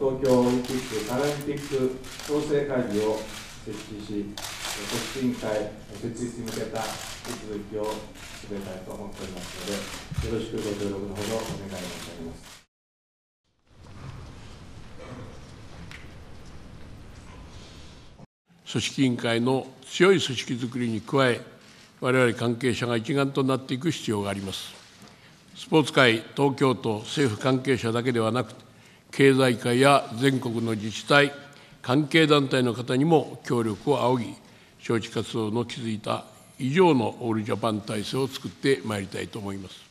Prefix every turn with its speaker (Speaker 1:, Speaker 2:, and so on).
Speaker 1: 東京オリンピック・パラリンピック調整会議を設置し組織委員会設立に向けた手続きを進めたいと思っておりますので、よろしくご協力のほどお願い申し上げます。
Speaker 2: 組織委員会の強い組織づくりに加え、我々関係者が一丸となっていく必要があります。スポーツ界、東京都、政府関係者だけではなく、経済界や全国の自治体、関係団体の方にも協力を仰ぎ、招致活動の築いた以上のオールジャパン体制を作ってまいりたいと思います。